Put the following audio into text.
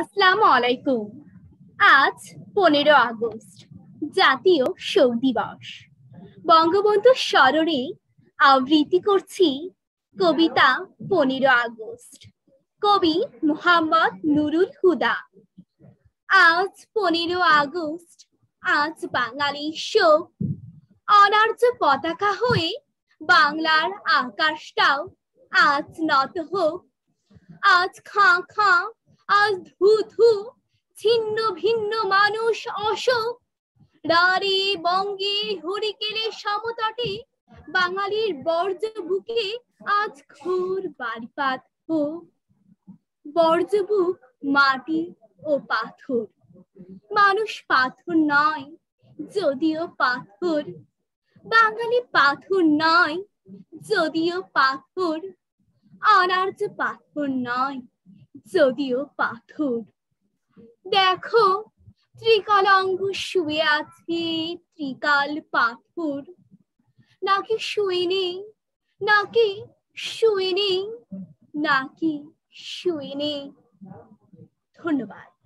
আসসালামু আলাইকুম। আজ পনেরো আগস্ট, জাতীয় শোক দিবস। বঙ্গবন্ধু স্মরণে আবৃত্তি করছি কবিতা পনেরো আগস্ট, কবি মুহাম্মদ নুরুল হুদা। আজ পনেরো আগস্ট, আজ বাঙালি শোক। অনার্য পতাকা হয়ে বাংলার আকাশটাও আজ নত হোক। আজ খাঁ খাঁ ছিন্ন ভিন্ন মানুষ অশোক রারে বঙ্গে, হরিকেলে সমতটে বাঙালির বর্জ্য বুকে আজ ঘোর বাড়িপাত হোক বর্জ্য বুক মাটি ও পাথর। মানুষ পাথর নয়, যদিও পাথর। বাঙালি পাথর নয়, যদিও পাথর। অনার্য পাথর নয়, যদিও পাথর। দেখো, ত্রিকাল অঙ্গ শুয়ে আছে, ত্রিকাল পাথর। নাকি শুয়ে নেই, নাকি শুয়ে নেই, নাকি শুয়ে নেই। ধন্যবাদ।